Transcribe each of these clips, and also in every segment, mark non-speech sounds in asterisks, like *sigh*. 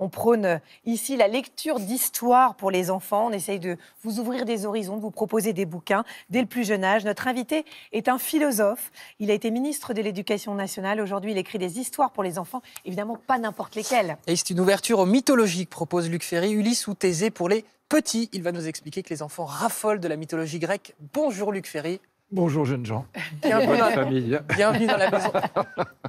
On prône ici la lecture d'histoire pour les enfants. On essaye de vous ouvrir des horizons, de vous proposer des bouquins dès le plus jeune âge. Notre invité est un philosophe. Il a été ministre de l'Éducation nationale. Aujourd'hui, il écrit des histoires pour les enfants. Évidemment, pas n'importe lesquelles. Et c'est une ouverture au mythologique, propose Luc Ferry, Ulysse ou Thésée pour les petits. Il va nous expliquer que les enfants raffolent de la mythologie grecque. Bonjour Luc Ferry. Bonjour jeunes gens. Bienvenue dans, famille. bienvenue dans la maison.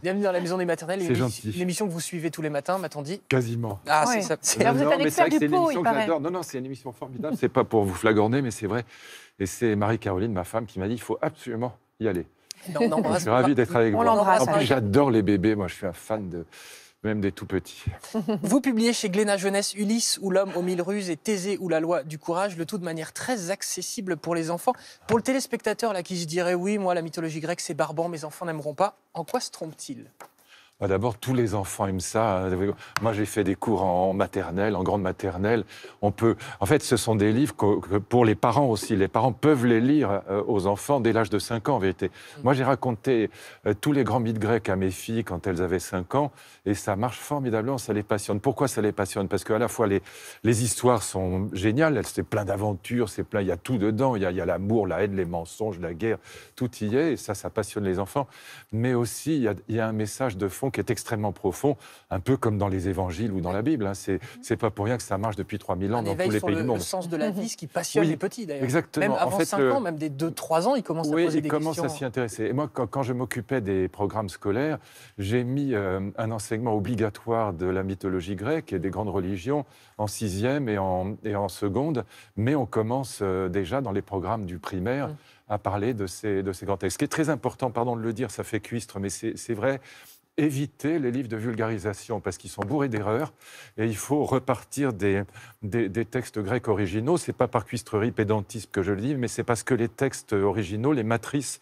Bienvenue dans la maison des maternelles. C'est gentil. Une émission que vous suivez tous les matins, m'a-t-on dit Quasiment. Ah, Ouais. c'est ça. c'est- Alors, vous êtes un mais expert c'est vrai que du c'est une pot, émission il que paraît. j'adore. Non, non, c'est une émission formidable. C'est pas pour vous flagorner, mais c'est vrai. Et c'est Marie-Caroline, ma femme, qui m'a dit il faut absolument y aller. Ben, on Je suis ravi d'être avec On vous. l'embrasse, En plus, Marie. j'adore les bébés. Moi, je suis un fan de même des tout petits. *laughs* Vous publiez chez Glénat Jeunesse Ulysse ou l'homme aux mille ruses et Thésée ou la loi du courage, le tout de manière très accessible pour les enfants. Pour le téléspectateur là qui se dirait oui, moi la mythologie grecque c'est barbant, mes enfants n'aimeront pas, en quoi se trompe-t-il? Bah, D'abord, tous les enfants aiment ça. Moi, j'ai fait des cours en maternelle, en grande maternelle. On peut, en fait, ce sont des livres que, pour les parents aussi. Les parents peuvent les lire euh, aux enfants dès l'âge de 5 ans, en vérité. Moi, j'ai raconté euh, tous les grands mythes grecs à mes filles quand elles avaient 5 ans, et ça marche formidablement, ça les passionne. Pourquoi ça les passionne? Parce qu'à la fois, les, les histoires sont géniales, c'est plein d'aventures, c'est plein, il y a tout dedans. Il y a, il y a l'amour, la haine, les mensonges, la guerre, tout y est, et ça, ça passionne les enfants. Mais aussi, il y a, il y a un message de fond qui est extrêmement profond, un peu comme dans les évangiles ou dans la Bible. hein. C'est pas pour rien que ça marche depuis 3000 ans Un dans tous les sur pays le, du le monde. sens de la vie, ce qui passionne Oui, les petits d'ailleurs. Exactement. Même En avant fait, 5 le- ans, même des 2-3 ans, ils commencent à Oui, poser ils des commencent questions. à s'y intéresser. Et moi, quand, quand je m'occupais des programmes scolaires, j'ai mis euh, un enseignement obligatoire de la mythologie grecque et des grandes religions en sixième et en, et en seconde. Mais on commence euh, déjà dans les programmes du primaire Mm. à parler de ces, de ces grands textes. Ce qui est très important, pardon de le dire, ça fait cuistre, mais c'est vrai. Éviter les livres de vulgarisation parce qu'ils sont bourrés d'erreurs et il faut repartir des, des, des textes grecs originaux. C'est pas par cuistrerie pédantisme que je le dis, mais c'est parce que les textes originaux, les matrices,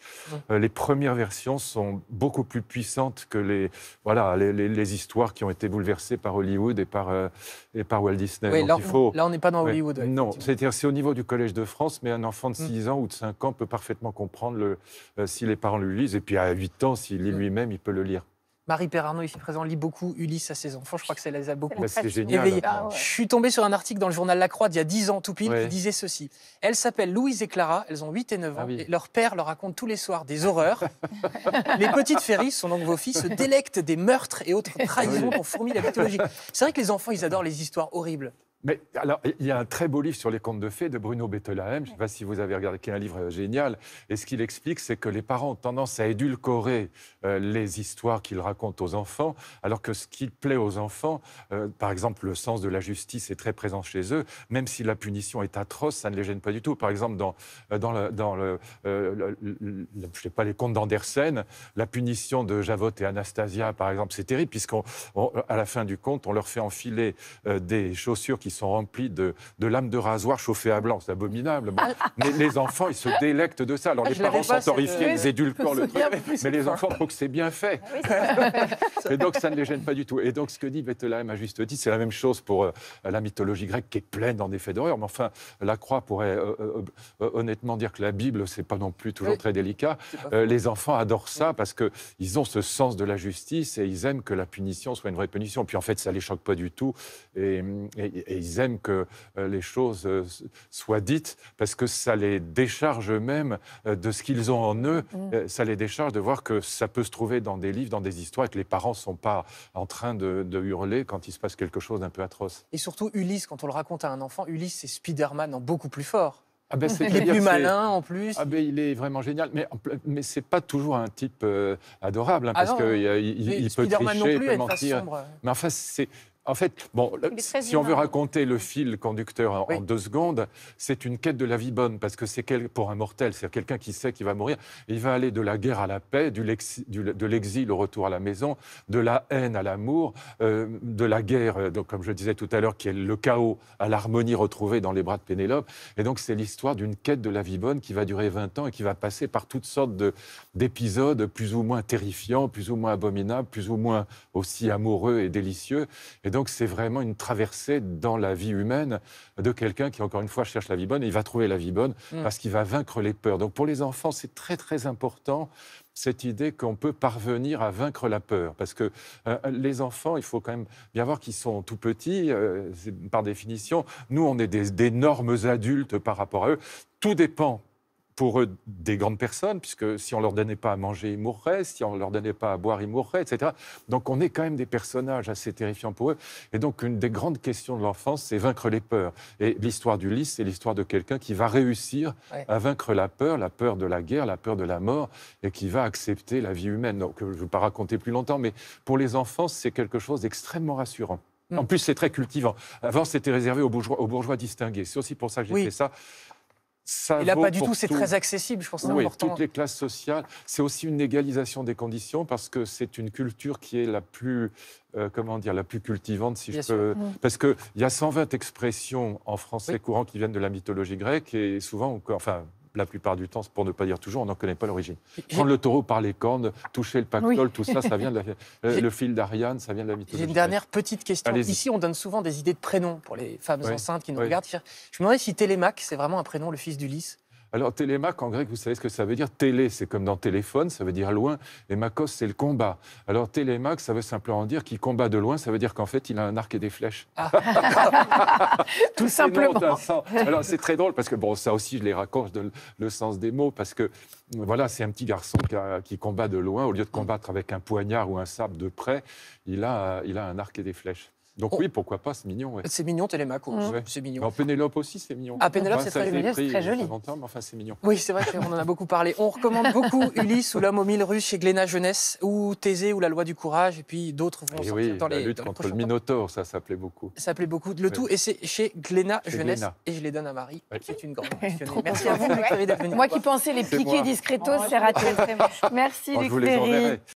euh, les premières versions sont beaucoup plus puissantes que les, voilà, les, les- les histoires qui ont été bouleversées par Hollywood et par, euh, et par Walt Disney. Oui, Donc là, il faut, là, on n'est pas dans. Hollywood. ouais, non, c'est-à-dire c'est au niveau du Collège de France, mais un enfant de Mm. 6 ans ou de 5 ans peut parfaitement comprendre le, euh, si les parents le lisent. Et puis à 8 ans, s'il lit Mm. lui-même, il peut le lire. Marie Perarnaud, ici présent, lit beaucoup Ulysse à ses enfants. Je crois que ça les a beaucoup Bah, éveillés. Ah ouais. Je suis tombé sur un article dans le journal La Croix d'il y a 10 ans, tout pile, Ouais. qui disait ceci. Elles s'appellent Louise et Clara, elles ont 8 et 9 ans, Ah oui. et leur père leur raconte tous les soirs des horreurs. *laughs* les petites Ferry, sont donc vos filles, se délectent des meurtres et autres trahisons dont fourmille la mythologie. C'est vrai que les enfants, ils adorent les histoires horribles. Mais alors, il y a un très beau livre sur les contes de fées de Bruno Bettelheim. Je ne sais pas si vous avez regardé, qui est un livre euh, génial. Et ce qu'il explique, c'est que les parents ont tendance à édulcorer euh, les histoires qu'ils racontent aux enfants, alors que ce qui plaît aux enfants, euh, par exemple, le sens de la justice est très présent chez eux, même si la punition est atroce, ça ne les gêne pas du tout. Par exemple, dans, dans, le, dans le, euh, le- le- le- je sais pas, les contes d'Andersen, la punition de Javot et Anastasia, par exemple, c'est terrible, puisqu'à la fin du conte, on leur fait enfiler des chaussures qui sont remplies de, de lames de rasoir chauffées à blanc. C'est abominable. Bon. Mais les enfants, ils se délectent de ça. Alors Ah, les parents pas, sont horrifiés, ils édulcorent le truc. Mais les enfants trouvent que c'est bien fait. *laughs* Et donc, ça ne les gêne pas du tout. Et donc, ce que dit Bettelheim à juste titre, c'est la même chose pour euh, la mythologie grecque qui est pleine d'en effets d'horreur. Mais enfin, la Croix pourrait euh, euh, honnêtement dire que la Bible, c'est pas non plus toujours Oui. très délicat. Les enfants adorent ça parce qu'ils ont ce sens de la justice et ils aiment que la punition soit une vraie punition. Puis en fait, ça les choque pas du tout. Et, et- et ils aiment que euh, les choses euh, soient dites parce que ça les décharge eux-mêmes euh, de ce qu'ils ont en eux. Euh, Ça les décharge de voir que ça peut se trouver dans des livres, dans des histoires et que les parents sont pas en train de, de hurler quand il se passe quelque chose d'un peu atroce. Et surtout, Ulysse, quand on le raconte à un enfant, Ulysse, c'est Spider-Man en beaucoup plus fort. Ah ben, Il est plus malin en plus. Ah ben, il est vraiment génial, mais, mais c'est pas toujours un type euh, adorable, hein, Ah parce qu'il il, Mais il peut tricher, il peut mentir. sombre. Mais enfin, c'est. En fait, bon, si on veut raconter le fil conducteur en, Oui. en deux secondes, c'est une quête de la vie bonne, parce que c'est pour un mortel, c'est quelqu'un qui sait qu'il va mourir. Il va aller de la guerre à la paix, du lex- du- de l'exil au retour à la maison, de la haine à l'amour, euh, de la guerre, euh, donc, comme je disais tout à l'heure, qui est le chaos à l'harmonie retrouvée dans les bras de Pénélope. Et donc, c'est l'histoire d'une quête de la vie bonne qui va durer 20 ans et qui va passer par toutes sortes de- d'épisodes plus ou moins terrifiants, plus ou moins abominables, plus ou moins aussi amoureux et délicieux. Et donc, c'est vraiment une traversée dans la vie humaine de quelqu'un qui, encore une fois, cherche la vie bonne. Et il va trouver la vie bonne Mm. parce qu'il va vaincre les peurs. Donc, pour les enfants, c'est très, très important cette idée qu'on peut parvenir à vaincre la peur. Parce que euh, les enfants, il faut quand même bien voir qu'ils sont tout petits, euh, par définition. Nous, on est des- d'énormes adultes par rapport à eux. Tout dépend pour eux des grandes personnes, puisque si on leur donnait pas à manger, ils mourraient, si on leur donnait pas à boire, ils mourraient, etc. Donc on est quand même des personnages assez terrifiants pour eux. Et donc une des grandes questions de l'enfance, c'est vaincre les peurs. Et l'histoire du lys, c'est l'histoire de quelqu'un qui va réussir Ouais. à vaincre la peur, la peur de la guerre, la peur de la mort, et qui va accepter la vie humaine. Donc je ne veux pas raconter plus longtemps, mais pour les enfants, c'est quelque chose d'extrêmement rassurant. Mm. En plus, c'est très cultivant. Avant, c'était réservé aux bourgeois, aux bourgeois distingués. C'est aussi pour ça que j'ai Oui. fait ça. Ça Et là, pas du tout, c'est tout. très accessible, je pense que c'est Oui, important. toutes les classes sociales. C'est aussi une égalisation des conditions parce que c'est une culture qui est la plus, euh, comment dire, la plus cultivante, si Bien je peux. Mm. Parce qu'il y a 120 expressions en français Oui. courant qui viennent de la mythologie grecque et souvent, enfin, la plupart du temps, pour ne pas dire toujours, on n'en connaît pas l'origine. Prendre le taureau par les cornes, toucher le pactole, Oui. tout ça, ça vient de la, *laughs* euh, le fil d'Ariane, ça vient de la mythologie. J'ai une dernière petite question. Ici, on donne souvent des idées de prénoms pour les femmes Oui. enceintes qui nous Oui. regardent. Je me demandais si Télémaque, c'est vraiment un prénom, le fils d'Ulysse. Alors, télémaque, en grec, vous savez ce que ça veut dire? Télé, c'est comme dans téléphone, ça veut dire loin, et makos, c'est le combat. Alors, télémaque, ça veut simplement dire qu'il combat de loin, ça veut dire qu'en fait, il a un arc et des flèches. *laughs* Tout noms ont simplement. sens. Alors, c'est très drôle, parce que, bon, ça aussi, je les raconte, je donne le sens des mots, parce que, voilà, c'est un petit garçon qui, a- qui combat de loin, au lieu de combattre avec un poignard ou un sabre de près, il a, il a un arc et des flèches. Donc, Oh. oui, pourquoi pas, c'est mignon, ouais. C'est mignon, Télémaque. oh, Ouais. C'est mignon. Alors, Pénélope aussi, c'est mignon. Ah, Pénélope, Enfin, c'est ça très très a joli. pas longtemps, mais enfin, c'est mignon. Oui, c'est vrai qu'on en a beaucoup parlé. On recommande beaucoup *laughs* Ulysse ou l'homme aux mille rues chez Glénat Jeunesse ou Thésée ou la loi du courage. Et puis d'autres vont Et sortir oui, dans la les, lutte dans les contre le temps. Minotaure, ça s'appelait beaucoup. Ça plaît beaucoup. Le Oui. tout, et c'est chez Glénat Chez Jeunesse. Glénat. Et je les donne à Marie, Oui. qui est une grande. *laughs* Merci à vous. Moi qui pensais les piquer discretos, c'est raté. Merci Oh, Luc